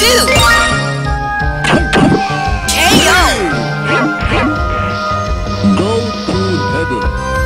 two. KO. Go to heaven.